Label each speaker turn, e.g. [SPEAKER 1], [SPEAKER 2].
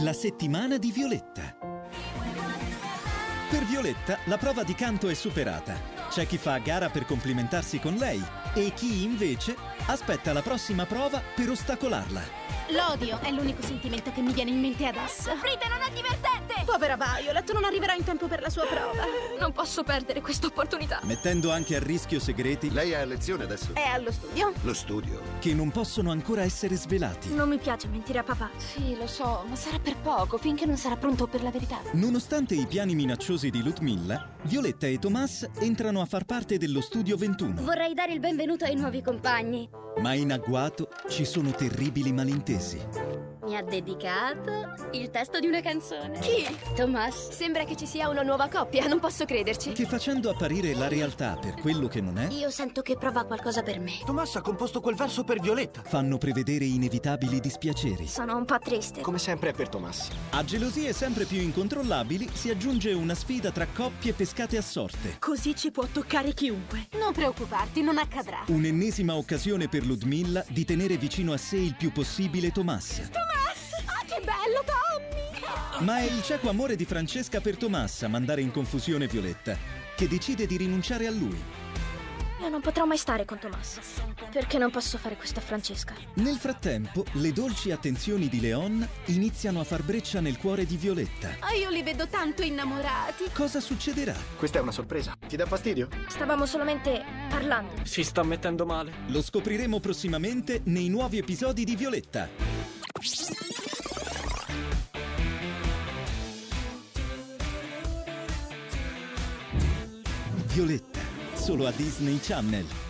[SPEAKER 1] La settimana di Violetta. Per Violetta la prova di canto è superata. C'è chi fa a gara per complimentarsi con lei e chi invece aspetta la prossima prova per ostacolarla.
[SPEAKER 2] L'odio è l'unico sentimento che mi viene in mente adesso.
[SPEAKER 3] Frida non è divertente!
[SPEAKER 2] Povera Violet, non arriverà in tempo per la sua prova.
[SPEAKER 3] Non posso perdere questa opportunità.
[SPEAKER 1] Mettendo anche a rischio segreti
[SPEAKER 4] Lei è a lezione adesso?
[SPEAKER 2] È allo studio?
[SPEAKER 4] Lo studio.
[SPEAKER 1] che non possono ancora essere svelati.
[SPEAKER 3] Non mi piace mentire a papà.
[SPEAKER 5] Sì, lo so, ma sarà per poco, finché non sarà pronto per la verità.
[SPEAKER 1] Nonostante i piani minacciosi di Ludmilla, Violetta e Tomas entrano a far parte dello studio 21.
[SPEAKER 6] Vorrei dare il benvenuto ai nuovi compagni.
[SPEAKER 1] Ma in agguato ci sono terribili malintesi.
[SPEAKER 6] Mi ha dedicato il testo di una canzone.
[SPEAKER 3] Chi?
[SPEAKER 6] Tomas.
[SPEAKER 3] Sembra che ci sia una nuova coppia, non posso crederci.
[SPEAKER 1] Che facendo apparire la realtà per quello che non è,
[SPEAKER 6] Io sento che prova qualcosa per me.
[SPEAKER 7] Tommaso ha composto quel verso per Violetta.
[SPEAKER 1] fanno prevedere inevitabili dispiaceri.
[SPEAKER 3] Sono un po' triste.
[SPEAKER 7] Come sempre è per Tommaso.
[SPEAKER 1] A gelosie sempre più incontrollabili si aggiunge una sfida tra coppie pescate a sorte.
[SPEAKER 2] Così ci può toccare chiunque.
[SPEAKER 3] Non preoccuparti, non accadrà.
[SPEAKER 1] Un'ennesima occasione per Ludmilla di tenere vicino a sé il più possibile
[SPEAKER 3] bello, Tommy!
[SPEAKER 1] Ma è il cieco amore di Francesca per Tomas a mandare in confusione Violetta, che decide di rinunciare a lui.
[SPEAKER 3] Io non potrò mai stare con Tommaso. Perché non posso fare questo a Francesca?
[SPEAKER 1] Nel frattempo, le dolci attenzioni di Leon iniziano a far breccia nel cuore di Violetta.
[SPEAKER 2] Ah, io li vedo tanto innamorati.
[SPEAKER 1] Cosa succederà?
[SPEAKER 7] Questa è una sorpresa. Ti dà fastidio?
[SPEAKER 3] Stavamo solamente parlando.
[SPEAKER 8] Si sta mettendo male.
[SPEAKER 1] Lo scopriremo prossimamente nei nuovi episodi di Violetta. Violetta, solo a Disney Channel.